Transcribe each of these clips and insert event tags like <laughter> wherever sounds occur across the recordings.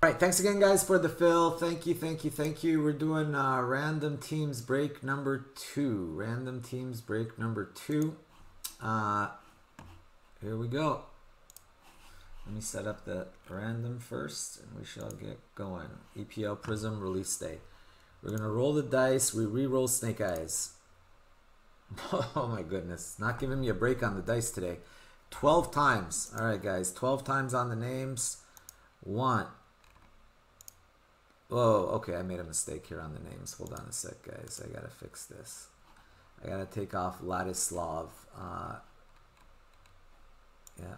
All right, thanks again, guys, for the fill. Thank you, thank you, thank you. We're doing uh, random teams break number two. Random teams break number two. Uh, here we go. Let me set up the random first, and we shall get going. EPL Prizm release day. We're gonna roll the dice. We re-roll Snake Eyes. <laughs> Oh my goodness, not giving me a break on the dice today. 12 times. All right, guys, 12 times on the names. One. Oh, okay, I made a mistake here on the names. Hold on a sec, guys. I gotta fix this. I gotta take off Ladislav. Uh, yeah,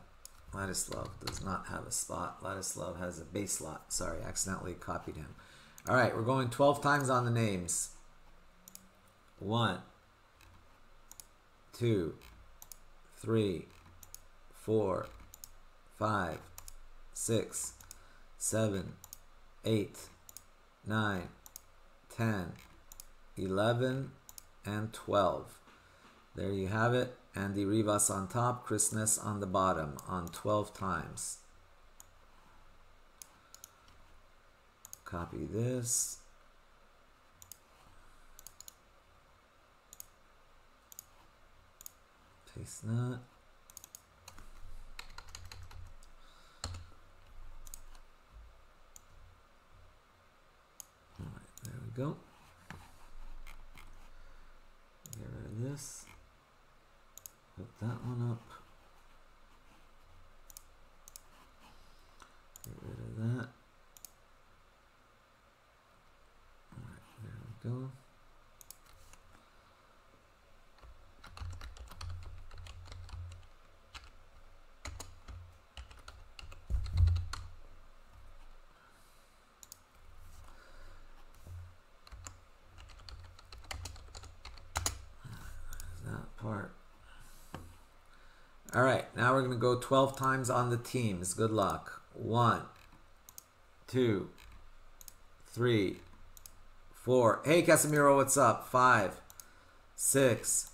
Ladislav does not have a spot. Ladislav has a base slot. Sorry, accidentally copied him. All right, we're going 12 times on the names. One, two, three, four, five, six, seven, eight, nine, ten, eleven, and 12. There you have it. Andy Rivas on top, Chris Ness on the bottom on 12 times. Copy this. Paste that. All right, there we go. Get rid of this. Put that one up. Get rid of that. Alright, there we go. that part. All right, now we're going to go 12 times on the teams. Good luck. One, two, three, four. Hey, Casemiro, what's up? Five, six,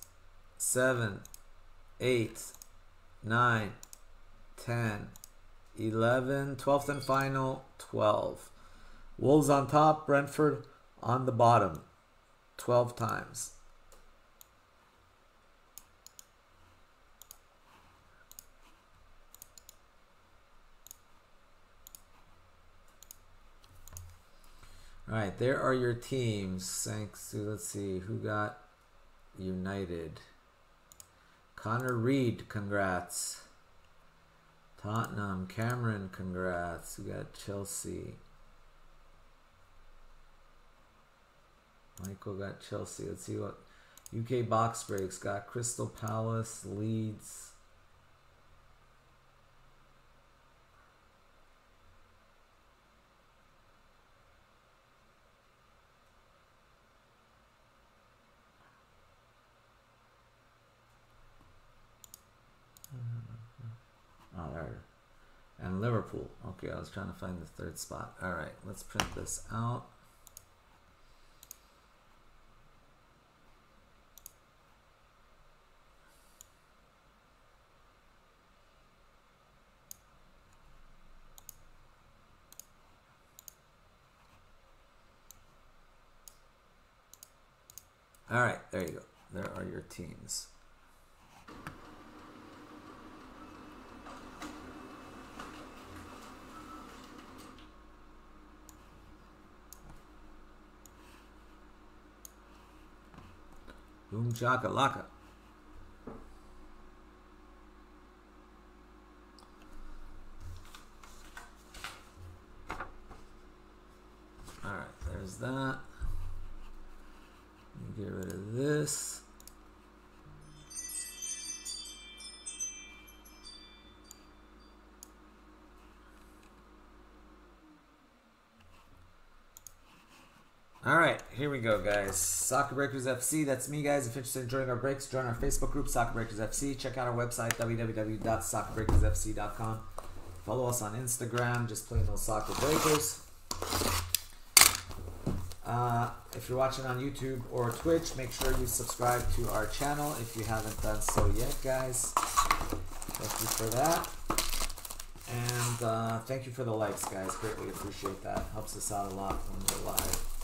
seven, eight, nine, ten, eleven. Twelfth and final, 12. Wolves on top, Brentford on the bottom. 12 times. All right, there are your teams. Thanks to, let's see, who got United? Connor Reed, congrats. Tottenham, Cameron, congrats. We got Chelsea. Michael got Chelsea. Let's see what UK box breaks got Crystal Palace, Leeds. Oh, there. And Liverpool. Okay, I was trying to find the third spot. All right, let's print this out. All right, there you go. There are your teams. Boom chaka laka. Alright, there's that. Get rid of this. All right, here we go, guys. Soccer Breakers FC. That's me, guys. If you're interested in joining our breaks, join our Facebook group, Soccer Breakers FC. Check out our website, www.soccerbreakersfc.com. Follow us on Instagram, just plain those Soccer Breakers. Uh, if you're watching on YouTube or Twitch, make sure you subscribe to our channel if you haven't done so yet, guys. Thank you for that. And uh, thank you for the likes, guys. Greatly appreciate that. Helps us out a lot when we're live.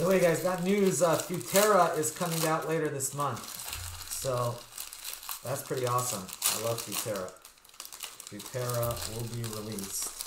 By the way, guys, that news, uh, Futera is coming out later this month. So that's pretty awesome. I love Futera. Futera will be released.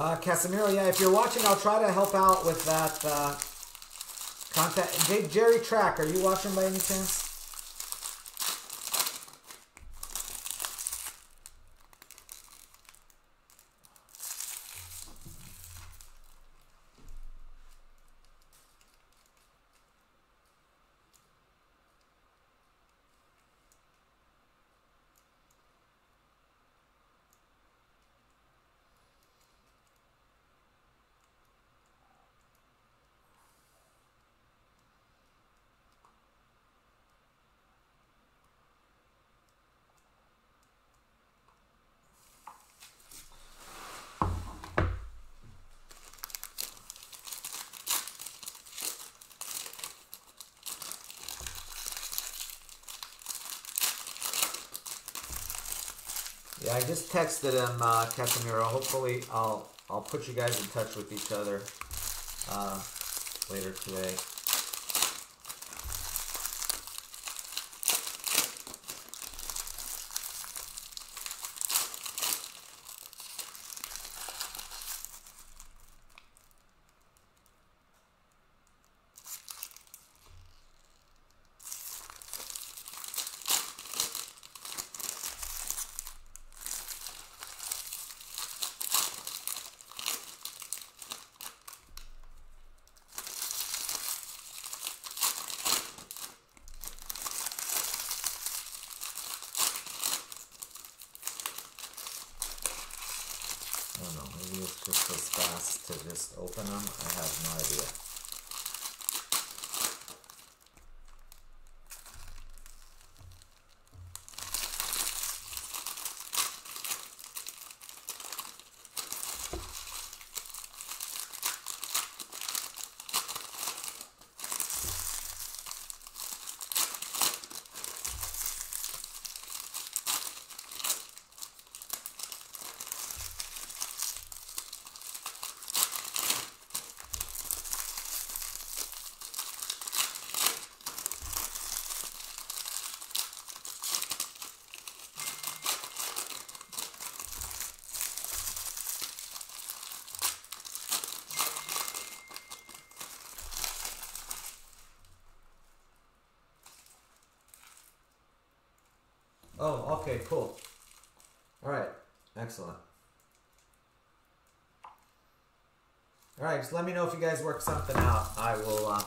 Uh, Casemiro, yeah, if you're watching, I'll try to help out with that. Uh, contact Jerry Track, are you watching by any chance? I just texted him, uh. Hopefully, I'll I'll put you guys in touch with each other uh, later today. I don't know, maybe it's just as fast to just open them. I have no idea. Oh, okay, cool. All right, excellent. All right, just let me know if you guys work something out. I will. Uh,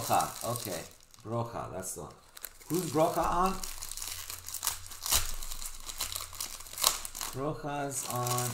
Brocha, okay. Brocha, that's the one. Who's Brocha on? Brocha's on.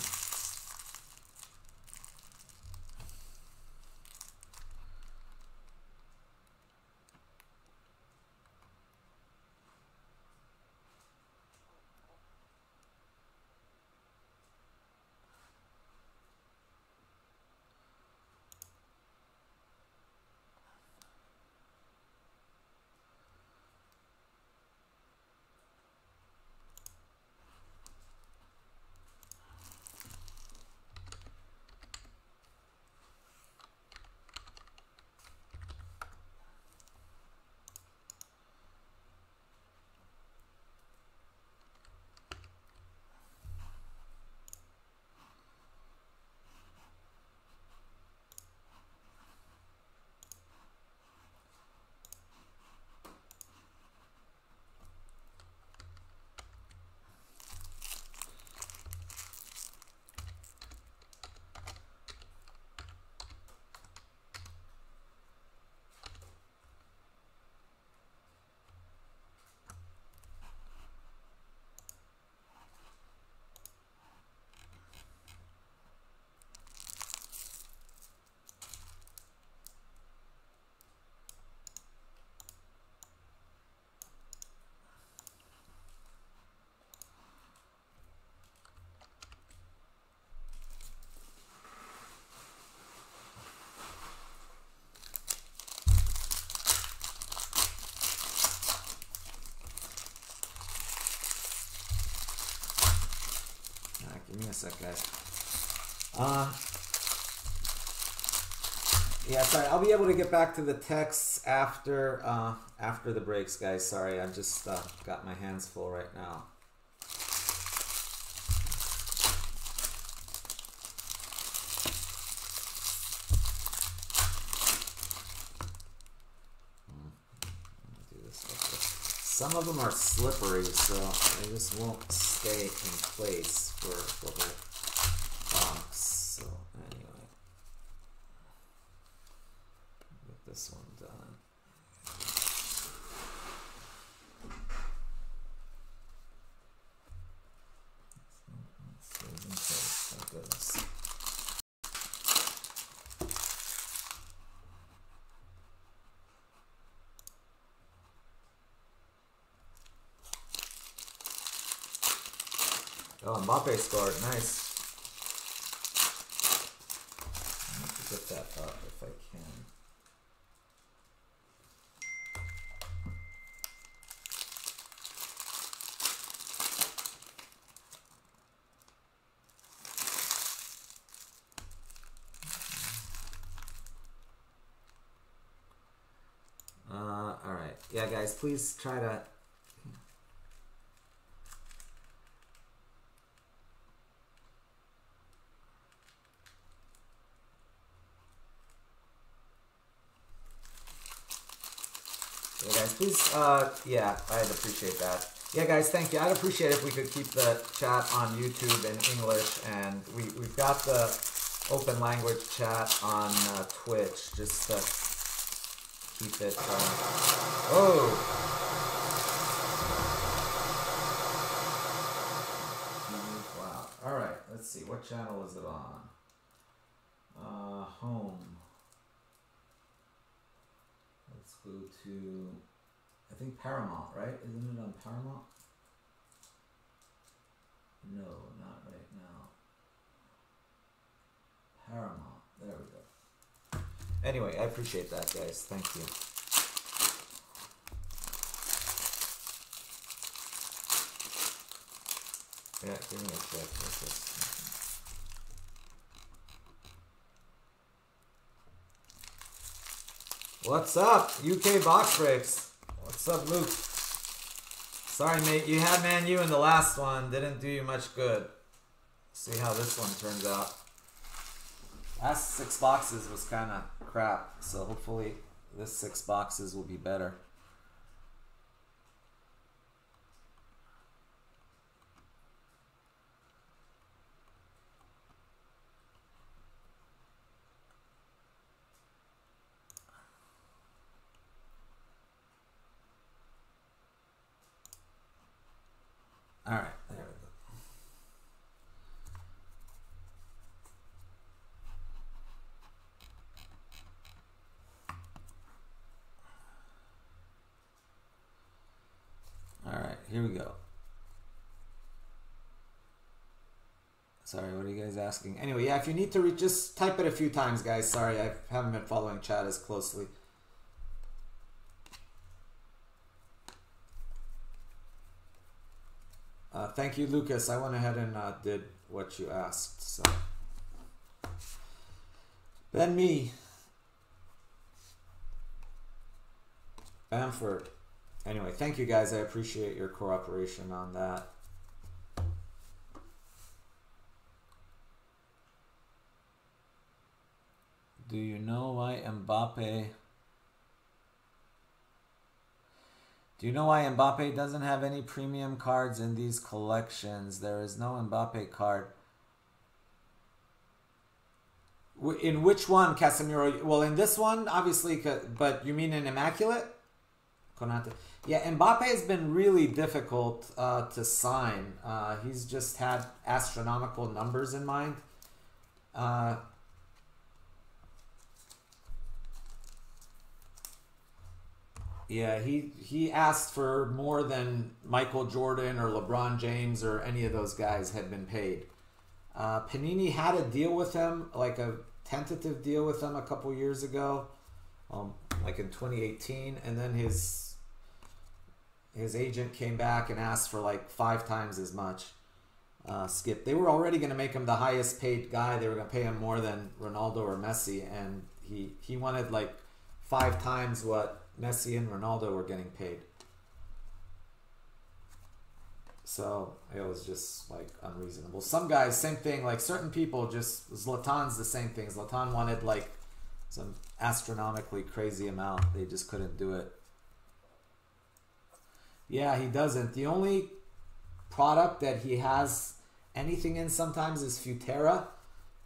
Alright, give me a sec, guys. Uh, yeah, sorry. I'll be able to get back to the texts after uh, after the breaks, guys. Sorry, I've just uh, got my hands full right now. Some of them are slippery, so they just won't stay in place for the whole box. So anyway, get this one done. Stays in place, thank goodness. Oh, Mbappe scored. Nice. Get that up if I can. Uh, all right. Yeah, guys, please try to Yeah, guys, please, uh, yeah, I'd appreciate that. Yeah, guys, thank you. I'd appreciate if we could keep the chat on YouTube in English, and we, we've got the open language chat on uh, Twitch, just to keep it, uh, oh! Wow. All right, let's see. What channel is it on? Uh, home. Let's go to, I think Paramount, right? Isn't it on Paramount? No, not right now. Paramount. There we go. Anyway, I appreciate that, guys. Thank you. Yeah, give me a check with this. What's up, UK box breaks? What's up, Luke? Sorry, mate. You had Man U in the last one. Didn't do you much good. See how this one turns out. Last six boxes was kind of crap, so hopefully this six boxes will be better. All right, there we go. All right, here we go. Sorry, what are you guys asking? Anyway, yeah, if you need to read, just type it a few times, guys. Sorry, I haven't been following chat as closely. Thank you, Lucas. I went ahead and uh, did what you asked. So, Ben me, Bamford. Anyway, thank you guys. I appreciate your cooperation on that. Do you know why Mbappe? Do you know why Mbappe doesn't have any premium cards in these collections? There is no Mbappe card. In which one, Casemiro? Well, in this one, obviously, but you mean in Immaculate? Konate. Yeah, Mbappe has been really difficult uh, to sign. Uh, he's just had astronomical numbers in mind. Uh, Yeah, he he asked for more than Michael Jordan or LeBron James or any of those guys had been paid. Uh, Panini had a deal with him, like a tentative deal with him a couple years ago, um, like in 2018, and then his his agent came back and asked for like five times as much. Uh, Skip, they were already going to make him the highest paid guy. They were going to pay him more than Ronaldo or Messi, and he he wanted like five times what Messi and Ronaldo were getting paid. So it was just like unreasonable. Some guys, same thing. Like certain people, just Zlatan's the same thing. Zlatan wanted like some astronomically crazy amount. They just couldn't do it. Yeah, he doesn't. The only product that he has anything in sometimes is Futera,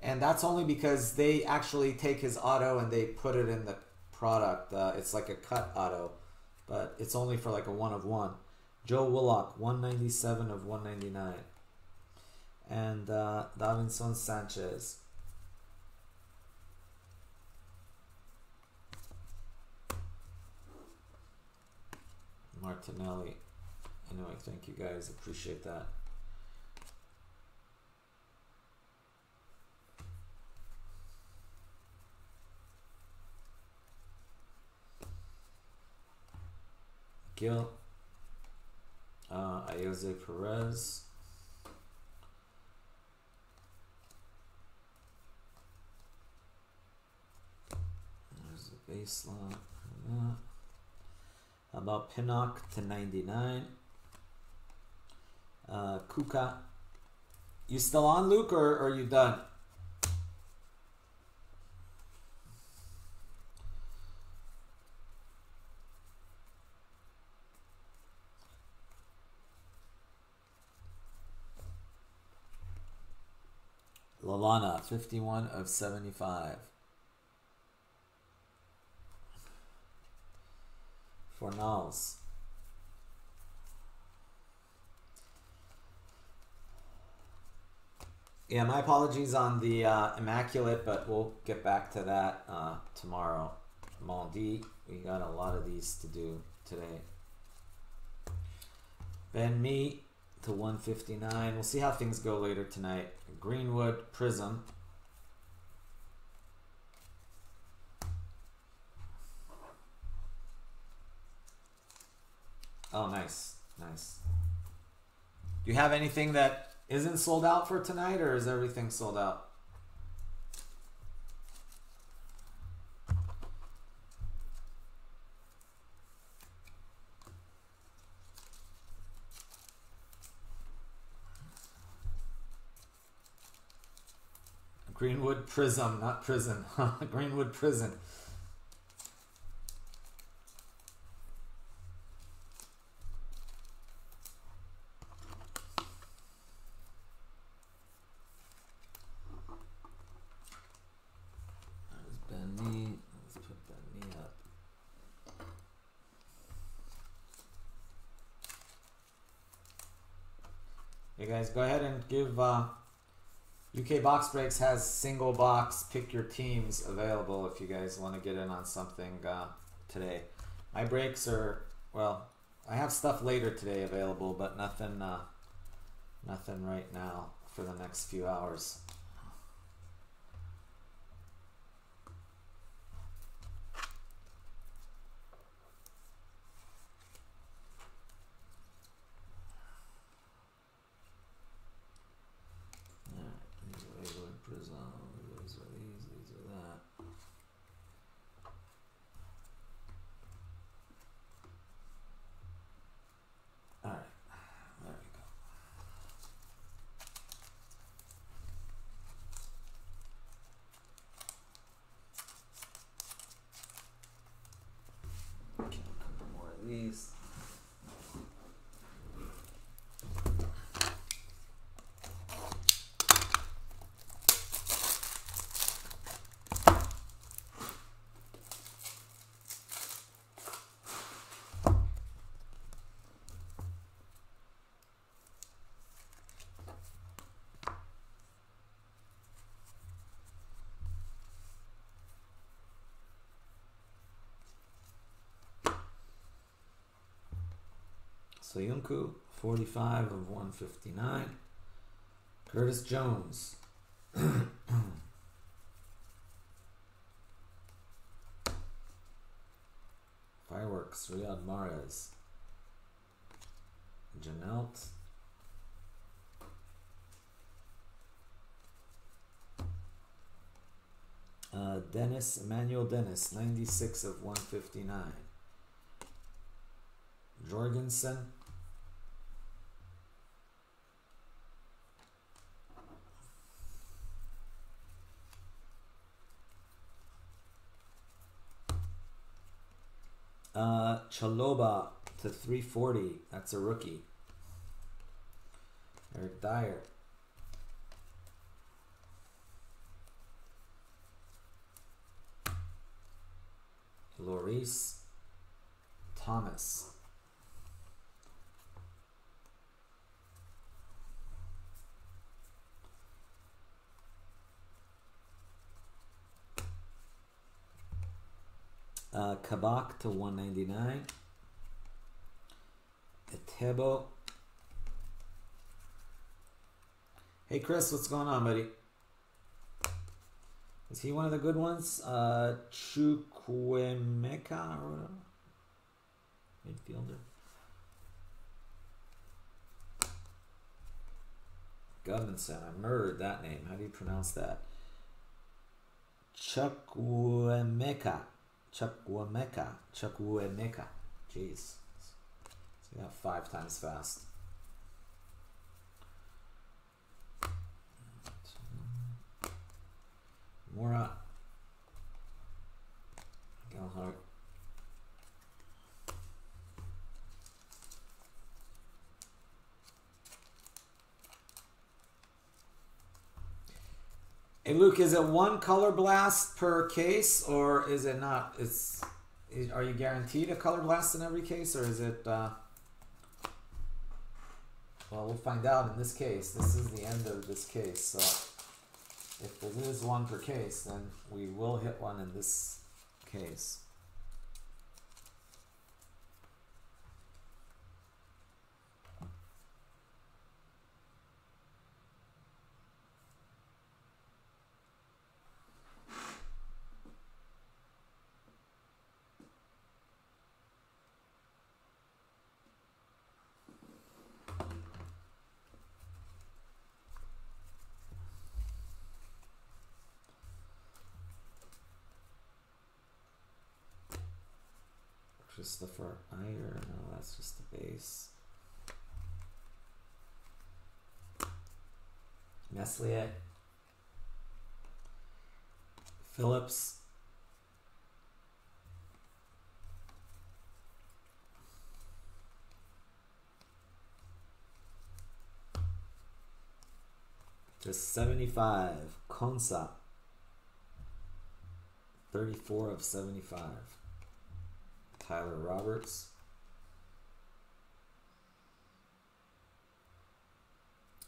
and that's only because they actually take his auto and they put it in the product. Uh, it's like a cut auto, but it's only for like a one of one. Joe Willock, 197 of 199. And uh, Davinson Sanchez. Martinelli. Anyway, thank you guys. Appreciate that. Gil. Uh, Ayoze Perez. There's the baseline. How about Pinnock to 99? Uh, Kuka. You still on, Luke, or, or are you done? Lallana, 51 of 75. Fornals. Yeah, my apologies on the uh, Immaculate, but we'll get back to that uh, tomorrow. Maldi, we got a lot of these to do today. Ben Me to 159. We'll see how things go later tonight. Greenwood Prizm. Oh, nice, nice. Do you have anything that isn't sold out for tonight, or is everything sold out? Greenwood Prizm, not prison. <laughs> Greenwood Prison. There's Benny. Let's put Benny up. Hey guys, go ahead and give uh, Box Breaks has single box pick your teams available if you guys want to get in on something uh, today. My breaks are well, I have stuff later today available, but nothing, uh, nothing right now for the next few hours. Alright, these are regular Prizm, these are these, these are that. Alright, there we go. Okay, a couple more of these. Soyuncu, 45 of 159. Curtis Jones. <coughs> Fireworks, Riyad Mahrez. Janelt. Uh, Dennis, Emmanuel Dennis, 96 of 159. Jorgensen. Uh, Chalobah to 340. That's a rookie. Eric Dier. Loris Thomas. Uh, Kabak to 199. Etebo. Hey Chris, what's going on, buddy? Is he one of the good ones? Uh, Chukwuemeka? Midfielder. Gudmundsson. I murdered that name. How do you pronounce that? Chukwuemeka. Chukwuemeka. Chukwuemeka. Jeez. Got five times fast. Hey Luke, is it one color blast per case, or is it not? It's is, are you guaranteed a color blast in every case, or is it? Uh, well, we'll find out in this case. This is the end of this case, so if there is one per case, then we will hit one in this case. Iyer. No, that's just the base. Meslier. Phillips. To 75. Konsa. 34 of 75. Tyler Roberts.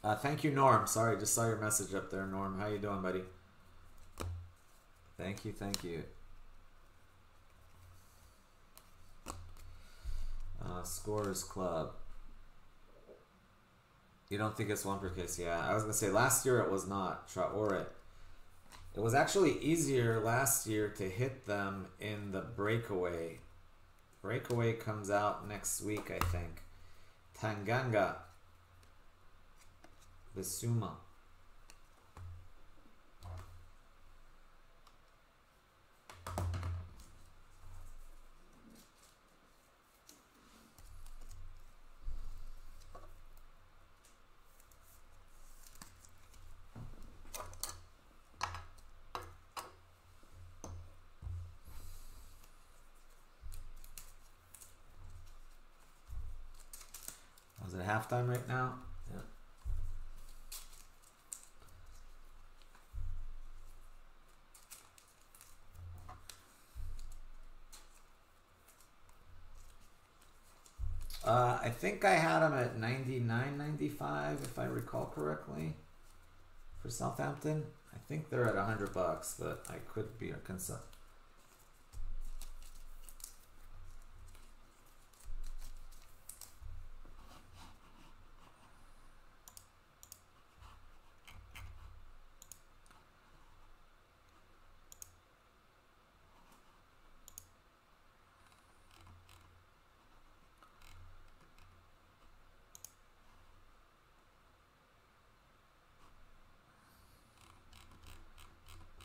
Uh, thank you, Norm. Sorry, just saw your message up there, Norm. How you doing, buddy? Thank you, thank you. Uh, Scores Club. You don't think it's one per case? Yeah, I was gonna say last year it was not Traore. It was actually easier last year to hit them in the breakaway Breakaway comes out next week, I think. Tanganga. Bissouma. Is it halftime right now? Yeah. Uh, I think I had them at 99, 95, if I recall correctly, for Southampton. I think they're at 100 bucks, but I could be a concern.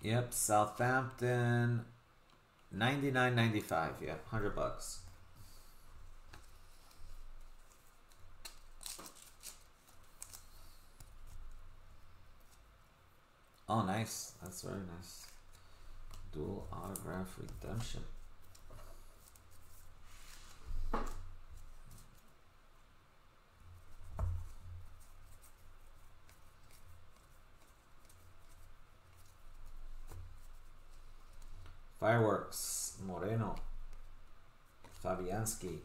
Yep, Southampton. 99.95. Yep, 100 bucks. Oh, nice. That's very nice. Dual autograph redemption. Fireworks, Moreno, Fabianski.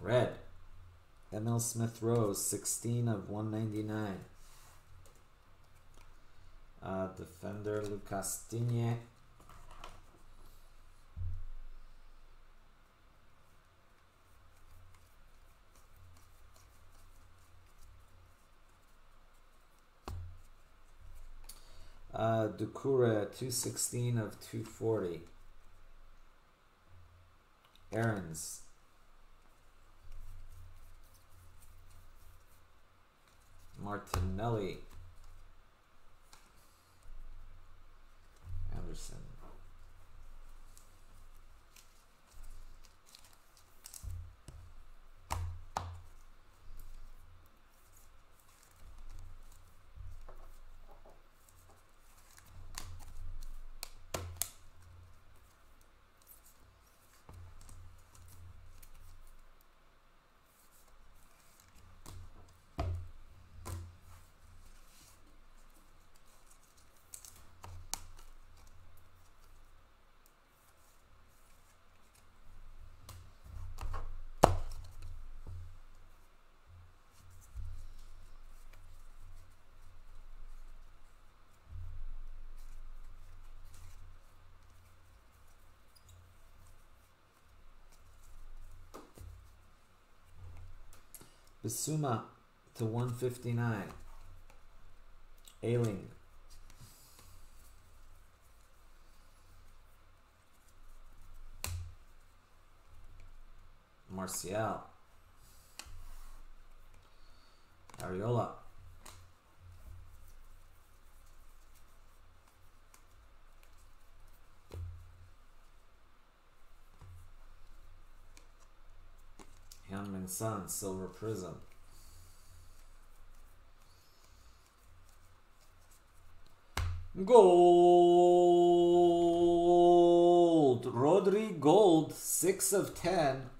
Red, Emil Smith Rowe, 16 of 199. Uh, defender Lucas Digne. Doucouré, 216 of 240. Aarons. Martinelli. Anderson. Bissouma to 159. Ailing. Martial. Areola. Heung-min Son, Silver Prizm. Gold! Rodri Gold, 6 of 10.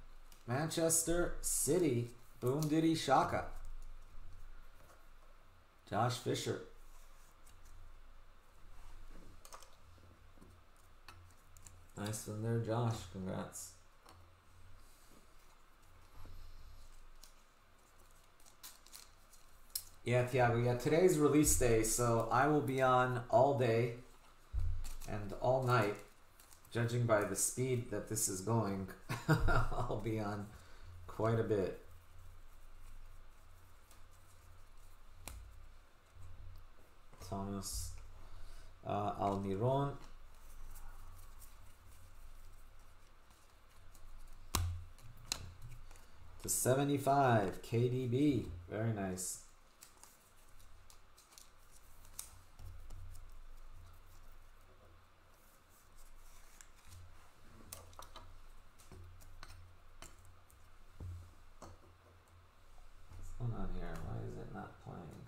Manchester City. Boom Diddy Shaka. Josh Fisher. Nice one there, Josh. Congrats. Yeah, Thiago. Yeah, today's release day, so I will be on all day and all night. Judging by the speed that this is going, <laughs> I'll be on quite a bit. Thomas uh, Almiron. To 75, KDB. Very nice. What's going on here? Why is it not playing?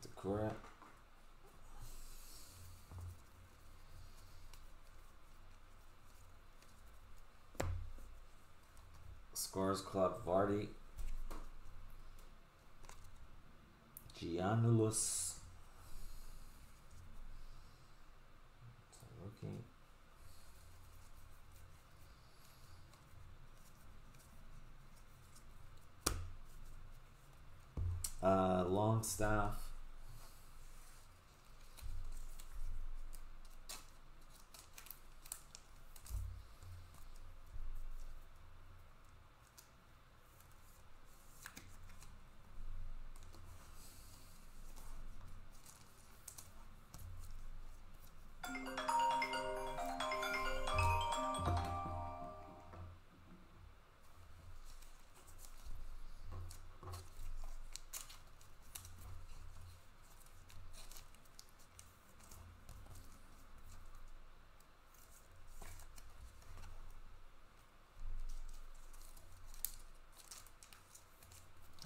Sakura. Scorers Club Vardy. Looking. Uh, Longstaff.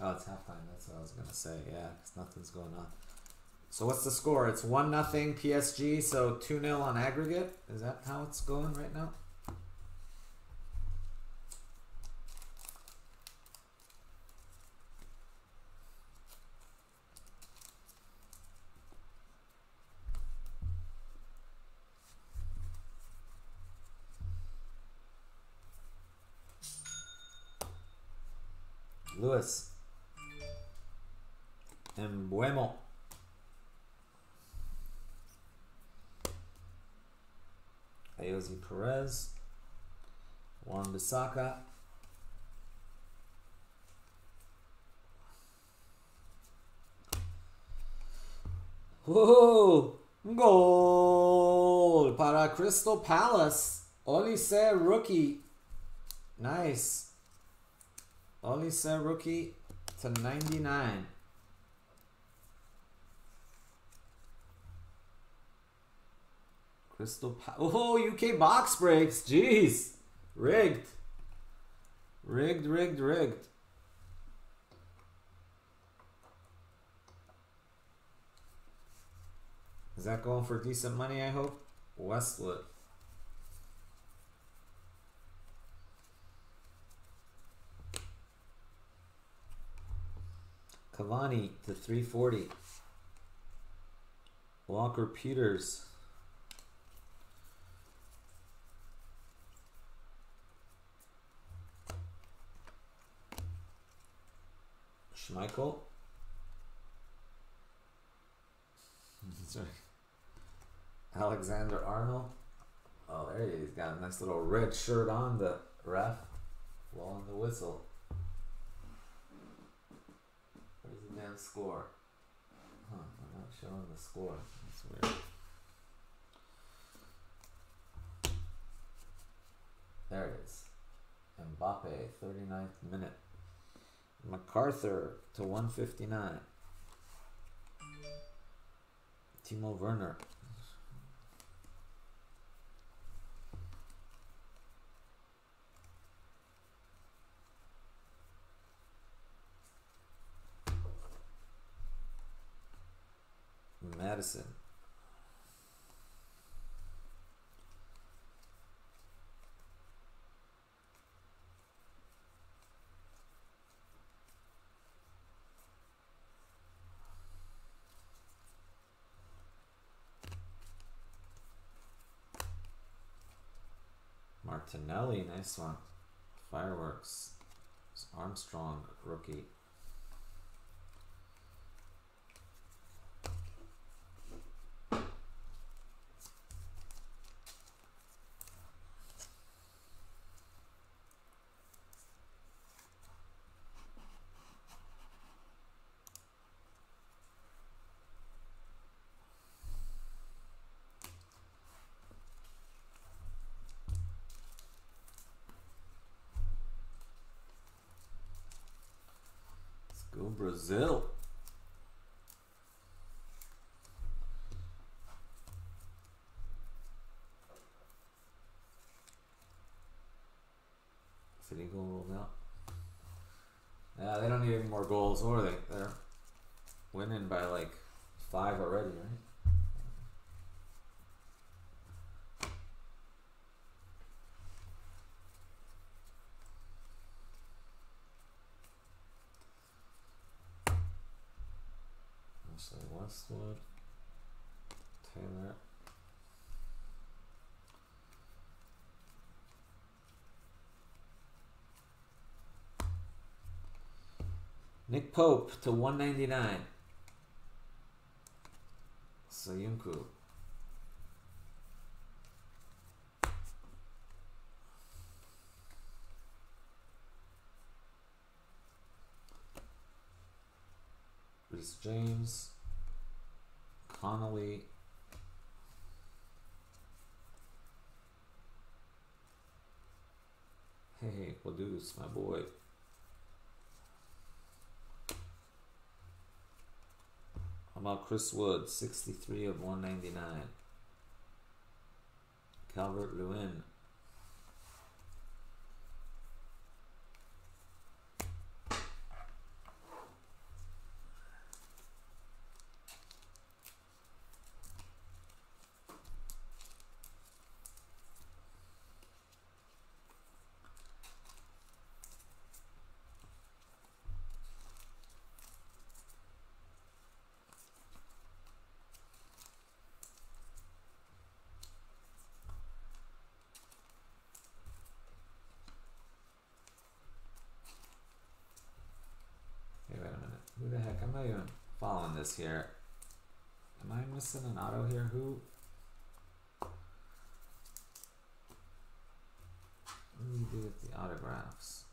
Oh, it's halftime. That's what I was gonna say. Yeah, because nothing's going on. So what's the score? It's one nothing PSG. So two 0 on aggregate. Is that how it's going right now? Perez. Wan-Bissaka. Whoa! Goal para Crystal Palace. Olise rookie. Nice. Olise rookie to 99. Crystal pa Oh, UK box breaks. Jeez. Rigged. Rigged, rigged, rigged. Is that going for decent money, I hope? Westwood. Cavani to 340. Walker Peters. Schmeichel. <laughs> Sorry. Alexander Arnold. Oh, there he is. He's got a nice little red shirt on. The ref blowing the whistle. Where's the damn score? Huh, I'm not showing the score. That's weird. There it is. Mbappe, 39th minute. McArthur to 159. Timo Werner. Maddison. Martinelli, nice one. Fireworks. Armstrong, rookie. Let's go Brazil. City goal rolled out. Yeah, goals, or they? They're winning by like five already, right? Westwood, Taylor. Nick Pope to 199. Soyuncu. Reece James. Connolly. Hey, Quadus, my boy. How about Chris Wood, 63 of 199. Calvert Lewin. heck? I'm not even following this here. Am I missing an auto here? Who? What do you do with the autographs?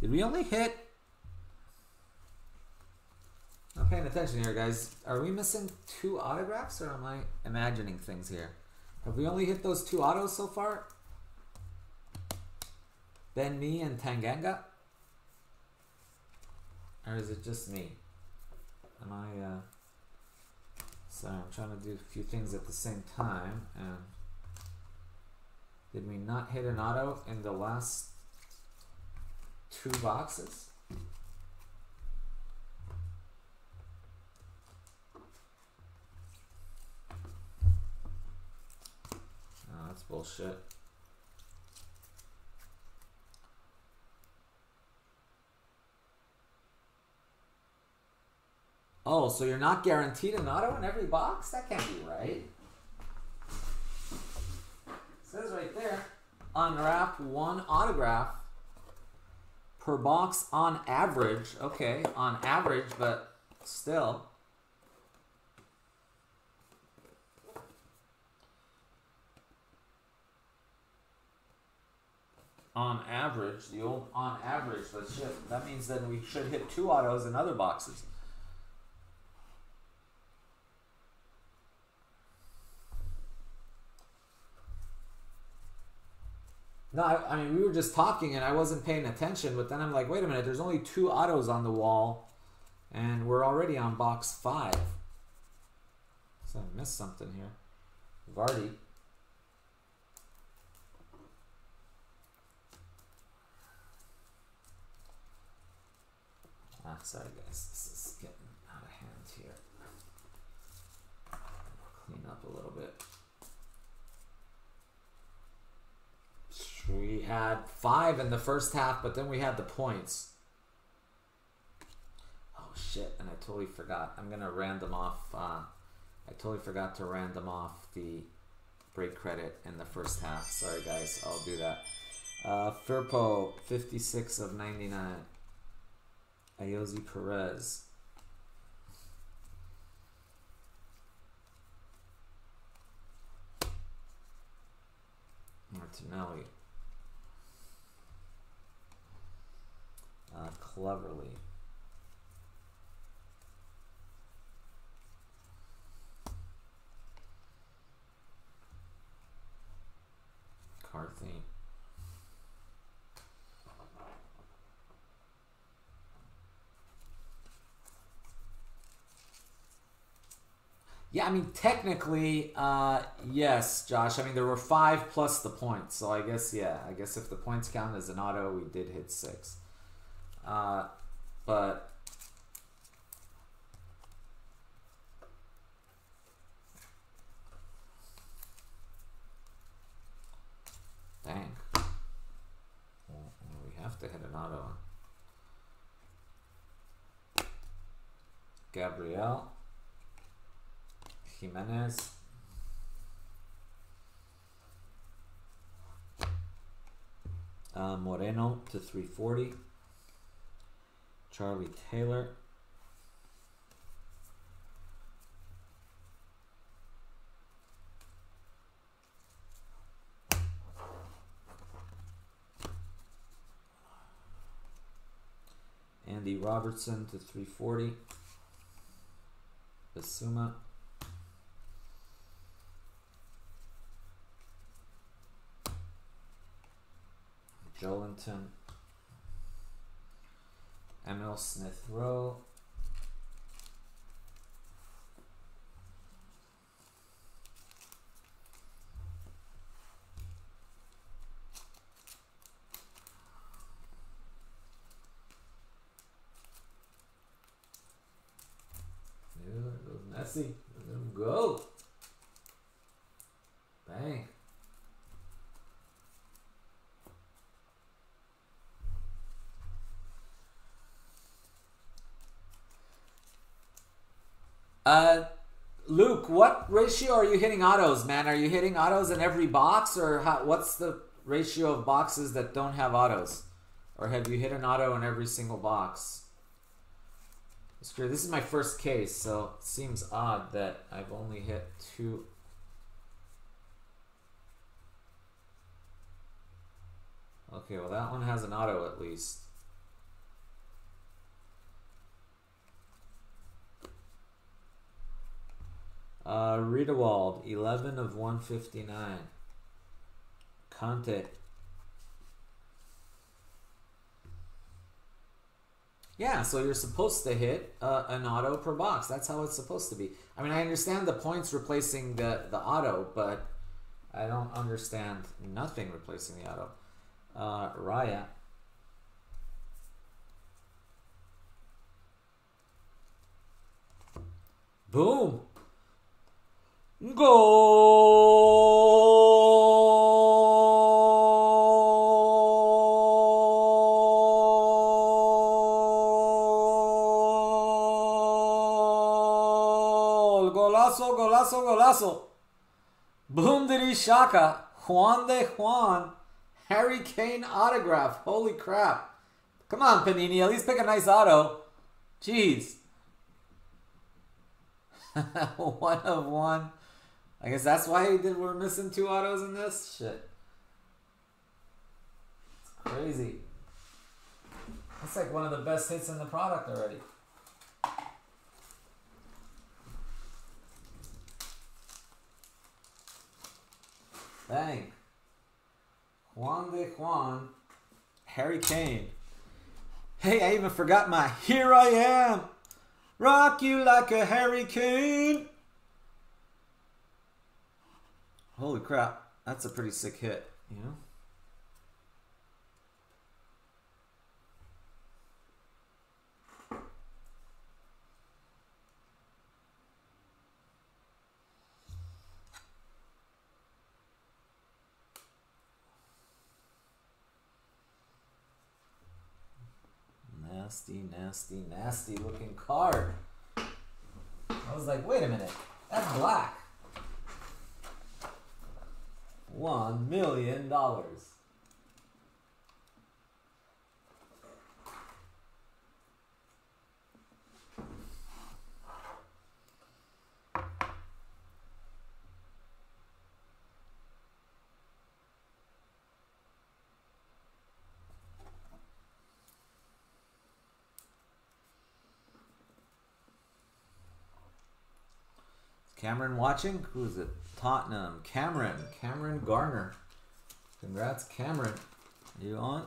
Did we only hit? I'm paying attention here, guys. Are we missing two autographs or am I imagining things here? Have we only hit those two autos so far? Ben me and Tanganga? Or is it just me? Am I, uh... Sorry, I'm trying to do a few things at the same time, and... Did we not hit an auto in the last two boxes? Oh, that's bullshit. Oh, so you're not guaranteed an auto in every box? That can't be right. It says right there, unwrap one autograph per box on average. Okay, on average, but still. On average, the old on average, let's shift. That means then we should hit two autos in other boxes. No, I, I, mean we were just talking and I wasn't paying attention, but then I'm like, wait a minute, there's only two autos on the wall, and we're already on box five. So I missed something here. Vardy. Ah, sorry guys, this is getting out of hand here. Clean up a little bit. We had five in the first half, but then we had the points. Oh shit, and I totally forgot. I'm gonna random off, uh, I totally forgot to random off the break credit in the first half. Sorry guys, I'll do that. Uh, Firpo, 56 of 99. Ayoze Perez. Martinelli. Uh, Cleverley. Carthy. Yeah, I mean, technically, uh, yes, Josh. I mean, there were five plus the points. So I guess, yeah, I guess if the points count as an auto, we did hit six. Uh, but dang, well, we have to hit an auto. Gabriel Jimenez. Uh, Moreno to 340. Charlie Taylor. Andy Robertson to 340. Bissouma. Joelinton. Emil Smith Rowe. Messi. Let him go. Bang. Uh, Luke, what ratio are you hitting autos, man? Are you hitting autos in every box, or how, what's the ratio of boxes that don't have autos? Or have you hit an auto in every single box? Screw, This is my first case, so it seems odd that I've only hit two. Okay, well that one has an auto at least. Uh, Riedewald, 11 of 159. Conte. Yeah, so you're supposed to hit uh, an auto per box. That's how it's supposed to be. I mean, I understand the points replacing the, the auto, but I don't understand nothing replacing the auto. Uh, Raya. Boom. Gol! Golazo, golazo, golazo. Bundiri Shaka. Juan de Juan. Harry Kane autograph. Holy crap. Come on, Panini. At least pick a nice auto. Jeez. <laughs> one of one. I guess that's why did, we're missing two autos in this? Shit. It's crazy. That's like one of the best hits in the product already. Bang. Juan de Juan. Harry Kane. Hey, I even forgot my Here I Am. Rock you like a hurricane. Holy crap, that's a pretty sick hit, you know? Nasty, nasty, nasty looking card. I was like, wait a minute, that's black. One million dollars. Cameron watching? Who's it? Tottenham. Cameron. Cameron Garner. Congrats, Cameron. You on?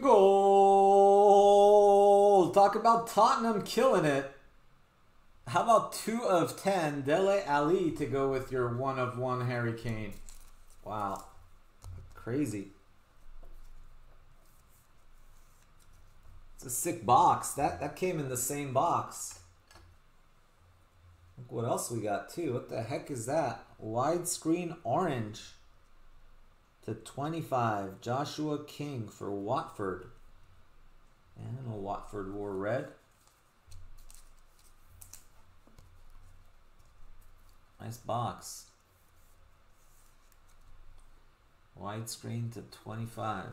Goal! Talk about Tottenham killing it. How about two of ten, Dele Alli to go with your one of one Harry Kane? Wow. Crazy. It's a sick box. That that came in the same box. Look what else we got too. What the heck is that? Widescreen orange to 25. Joshua King for Watford. And a Watford wore red. Nice box. Widescreen to 25.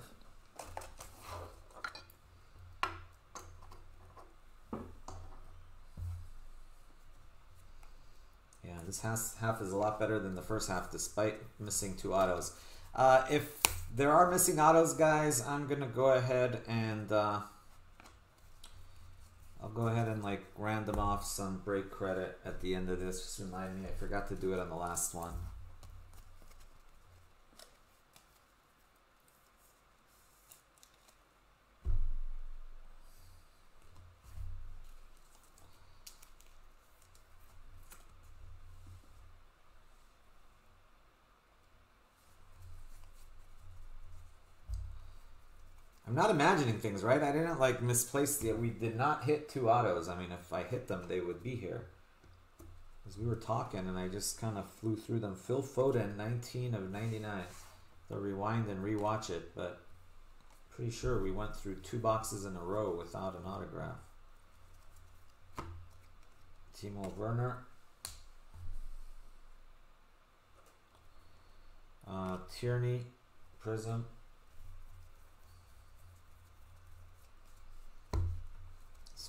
Yeah, this half, half is a lot better than the first half, despite missing two autos. Uh, if there are missing autos, guys, I'm gonna go ahead and uh, I'll go ahead and like random off some break credit at the end of this. Just remind me, I forgot to do it on the last one. I'm not imagining things, right? I didn't like misplace the. We did not hit two autos. I mean, if I hit them, they would be here. Because we were talking, and I just kind of flew through them. Phil Foden, 19 of 99. They'll rewind and rewatch it, but pretty sure we went through two boxes in a row without an autograph. Timo Werner. Uh, Tierney, Prizm.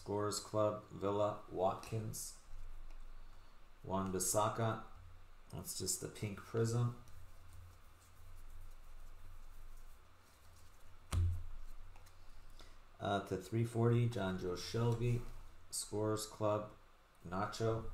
Scorers Club, Villa, Watkins, Wan-Bissaka. That's just the pink prizm. Uh, to 340, Jonjo Shelvey, Scorers Club, Nacho.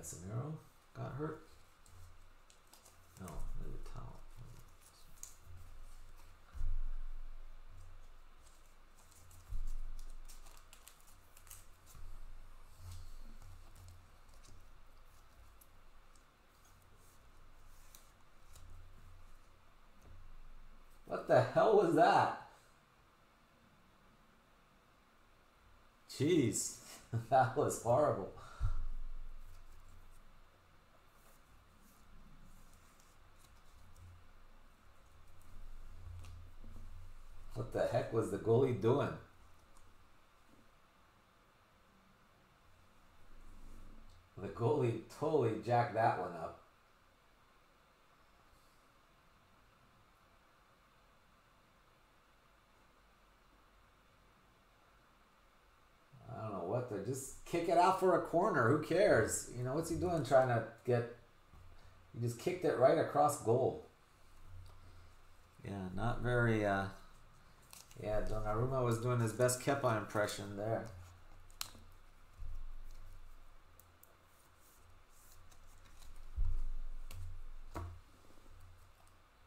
Casemiro got hurt. No, Militao. What the hell was that? Jeez, <laughs> that was horrible. What the heck was the goalie doing? The goalie totally jacked that one up. I don't know what they're just kick it out for a corner. Who cares? You know what's he doing? Trying to get. He just kicked it right across goal. Yeah, not very. Uh, yeah, Donnarumma was doing his best Kepa impression there.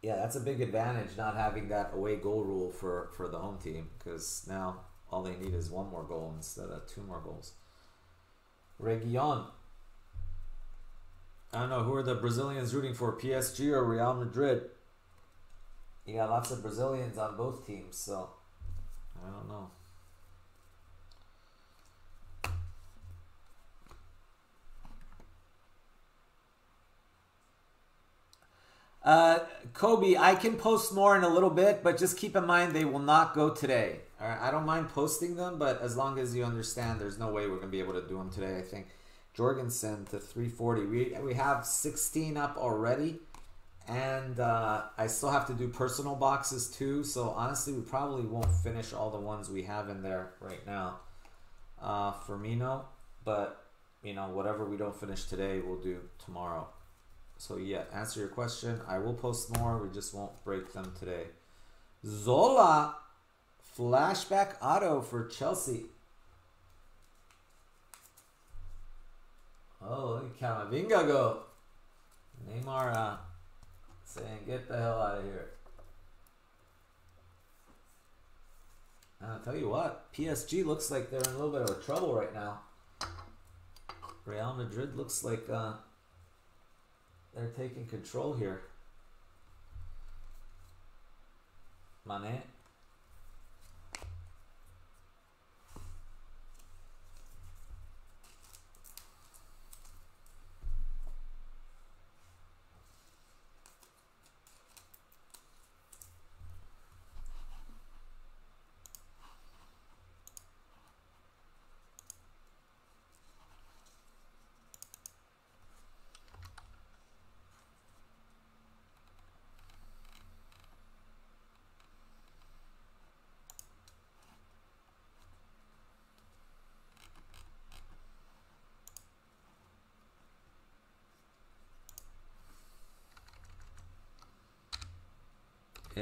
Yeah, that's a big advantage not having that away goal rule for, for the home team because now all they need is one more goal instead of two more goals. Region. I don't know who are the Brazilians rooting for, PSG or Real Madrid. You got lots of Brazilians on both teams, so I don't know. Uh, Kobe, I can post more in a little bit, but just keep in mind they will not go today. All right, I don't mind posting them, but as long as you understand, there's no way we're gonna be able to do them today. I think Jorgensen to 340. We we have 16 up already and uh, I still have to do personal boxes too. So honestly, we probably won't finish all the ones we have in there right now. Uh, Firmino, but you know whatever we don't finish today, we'll do tomorrow. So yeah, answer your question. I will post more. We just won't break them today. Zola, flashback auto for Chelsea. Oh, look at Camavinga go. Neymar. Uh, saying, get the hell out of here. And I'll tell you what, PSG looks like they're in a little bit of trouble right now. Real Madrid looks like uh, they're taking control here. Mane.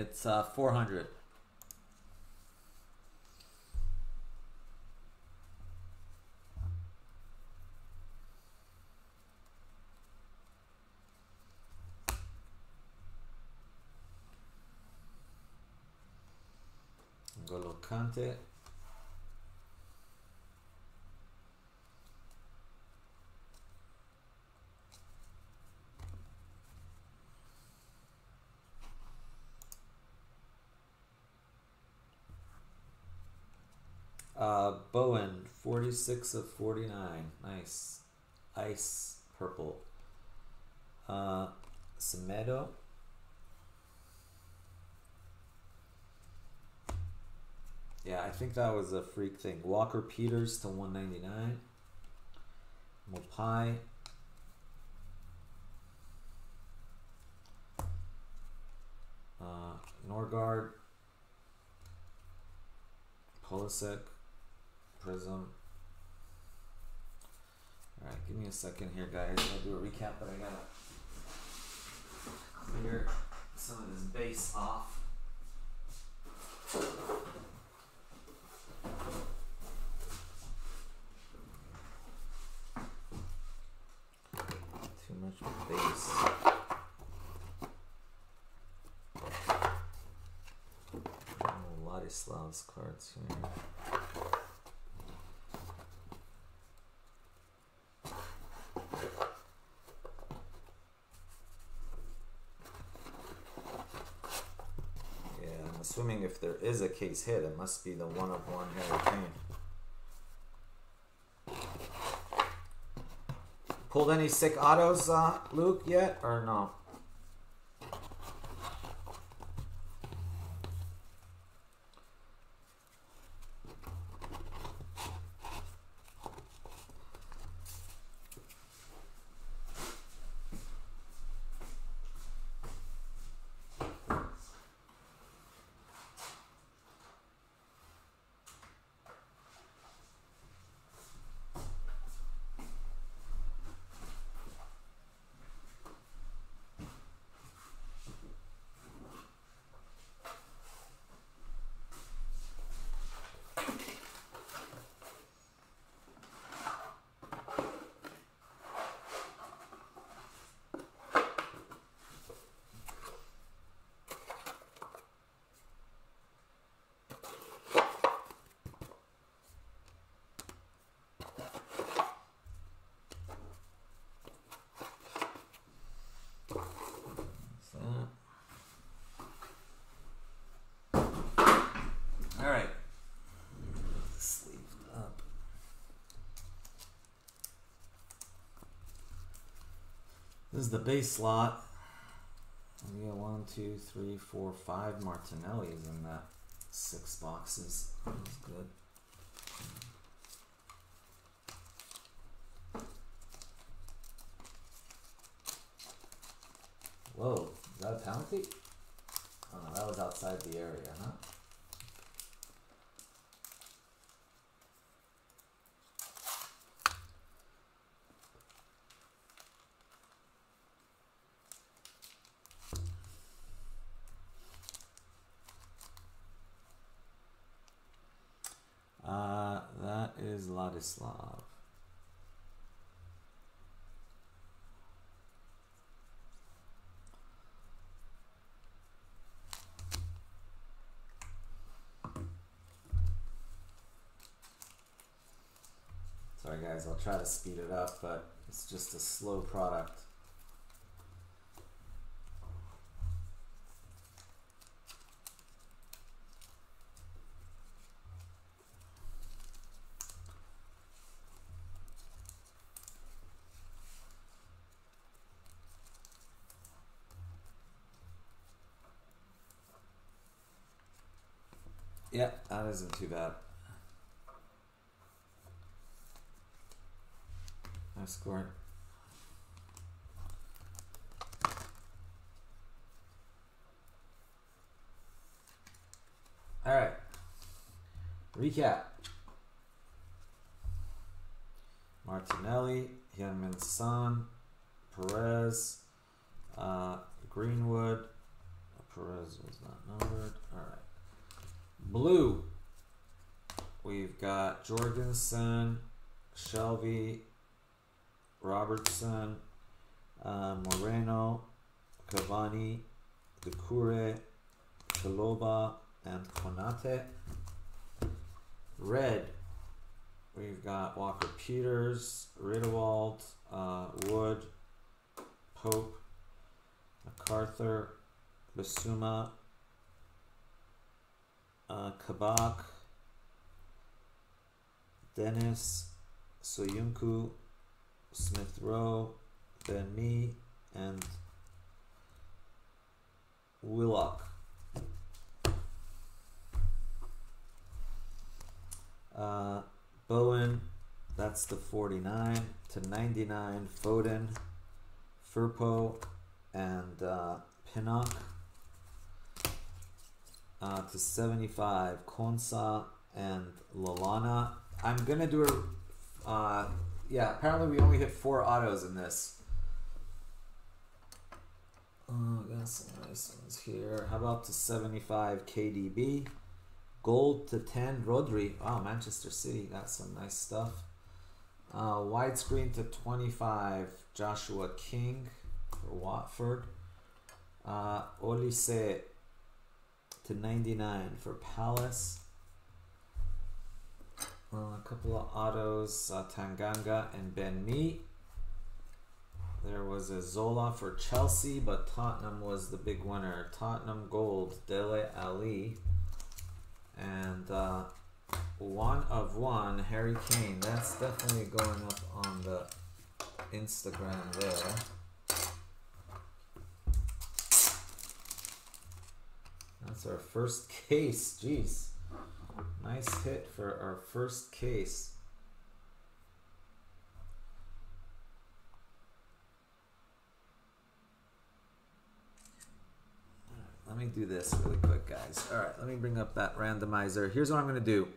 It's uh, 400. N'Golo Kante. Uh, Bowen, 46 of 49. Nice. Ice purple. Uh, Semedo. Yeah, I think that was a freak thing. Walker Peters to 199. Maupay. Uh, Nørgaard. Pulisic. Prizm. Alright, give me a second here, guys. I'll do a recap, but I gotta clear some of this base off. Too much base. Ladislav's cards here. Yeah, I'm assuming if there is a case hit, it must be the one of one Harry Kane. Pulled any sick autos, uh, Luke, yet or no? So. All right. Sleeve up. This is the base slot. We got one, two, three, four, five Martinelli's in that six boxes. That's good. Whoa, is that a penalty? Oh no, that was outside the area, huh? Uh, that Sorry guys, I'll try to speed it up, but it's just a slow product. Yeah, that isn't too bad. I scored. All right. Recap. Martinelli, Heung-min Son, Perez, uh, Greenwood, Perez was not numbered. All right. Blue. We've got Jorgensen, Shelvey, Robertson, uh, Moreno, Cavani, Doucouré, Chalobah, and Konate. Red, we've got Walker Peters, Riedewald, uh, Wood, Pope, McArthur, Bissouma, uh, Kabak, Dennis, Soyuncu, Smith Rowe, Ben Mee, and Willock. Uh, Bowen, that's the 49 to 99. Foden, Firpo, and uh, Pinnock. Uh, to 75, Konsa and Lallana. I'm gonna do a, uh, yeah, apparently we only hit four autos in this. Uh, got some nice ones here. How about to 75 KDB? Gold to 10 Rodri. Wow, Manchester City got some nice stuff. Uh, widescreen to 25 Joshua King for Watford. Uh, Olise to 99 for Palace. A couple of autos, uh, Tanganga and Ben Mee. There was a Zola for Chelsea, but Tottenham was the big winner. Tottenham Gold, Dele Alli. And uh, one of one, Harry Kane. That's definitely going up on the Instagram there. That's our first <laughs> case. Jeez. Nice hit for our first case. Let me do this really quick, guys. All right, let me bring up that randomizer. Here's what I'm going to do.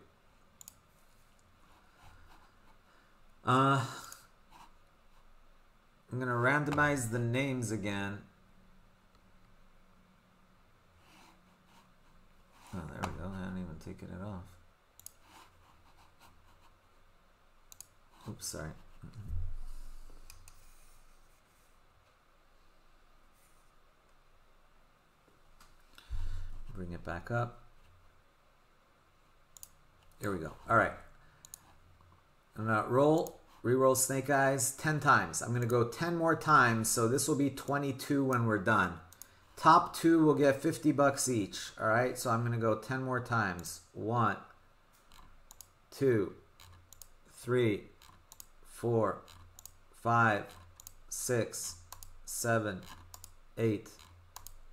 Uh, I'm going to randomize the names again. Oh, there we go. I taken it off. Oops, sorry. Bring it back up. Here we go. All right. I'm gonna roll, re-roll Snake Eyes 10 times. I'm gonna go 10 more times, so this will be 22 when we're done. Top two will get 50 bucks each. All right, so I'm gonna go 10 more times. One, two, three, four, five, six, seven, eight,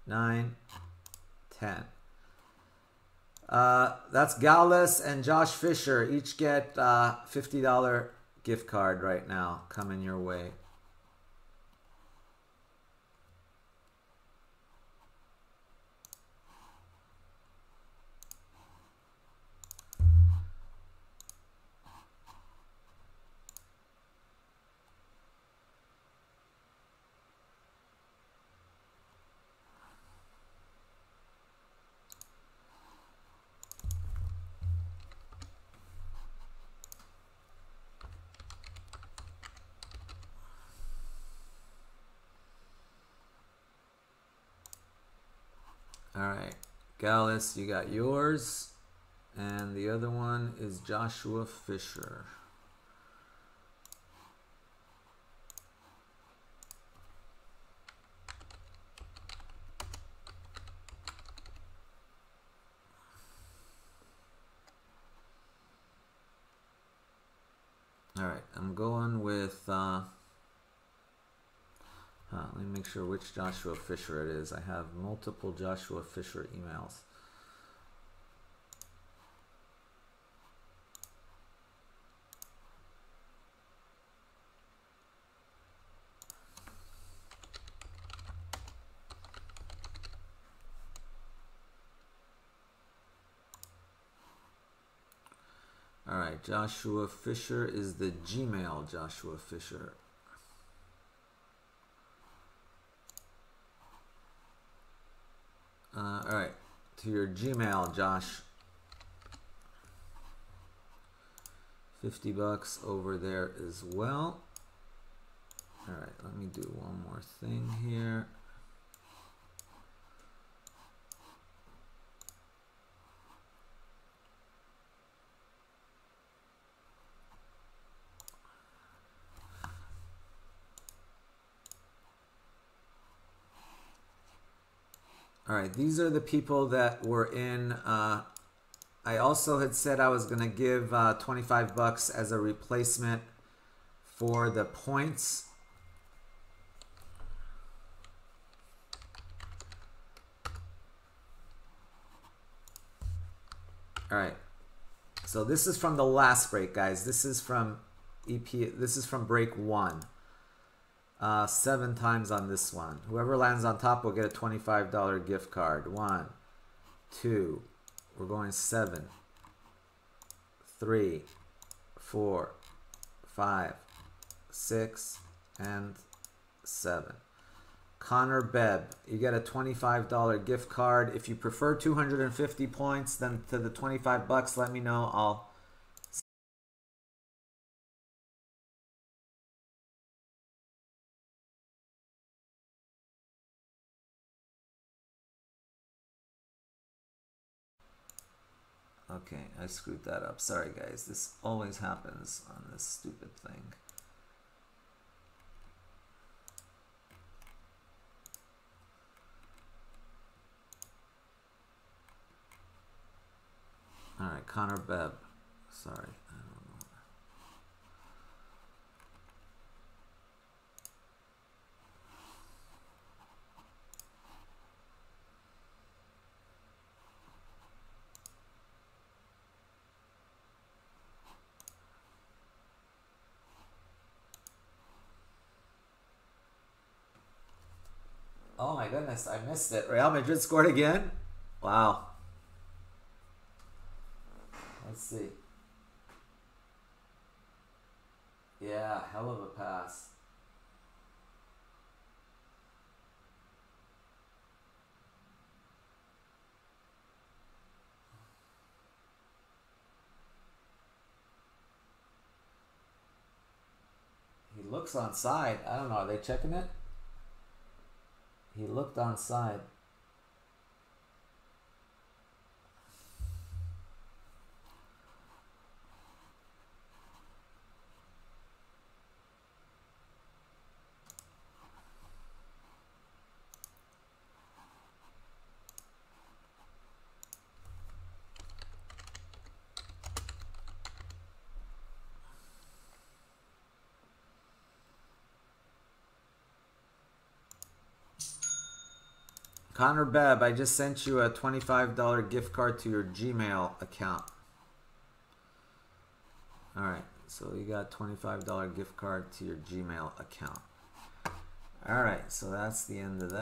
nine, 10. Uh, that's Gallus and Josh Fisher. Each get uh, $50 gift card right now coming your way. All right, Gallus, you got yours, and the other one is Joshua Fisher. All right, I'm going with. Uh, uh, let me make sure which Joshua Fisher it is. I have multiple Joshua Fisher emails. All right, Joshua Fisher is the Gmail Joshua Fisher. Uh, all right, to your Gmail, Josh. 50 bucks over there as well. All right, let me do one more thing here. All right, these are the people that were in. Uh, I also had said I was going to give uh, 25 bucks as a replacement for the points. All right. So this is from the last break, guys. This is from EP. This is from break one uh, seven times on this one. Whoever lands on top will get a $25 gift card. One, two, we're going seven, three, four, five, six, and seven. Connor Bebb, you get a $25 gift card. If you prefer 250 points, then to the 25 bucks, let me know. I'll Okay, I screwed that up. Sorry, guys. This always happens on this stupid thing. All right, Connor Bebb. Sorry. Oh my goodness, I missed it. Real Madrid scored again? Wow. Let's see. Yeah, hell of a pass. He looks on side. I don't know. Are they checking it? He looked on side. Connor Bebb, I just sent you a $25 gift card to your Gmail account. All right, so you got $25 gift card to your Gmail account. All right, so that's the end of that.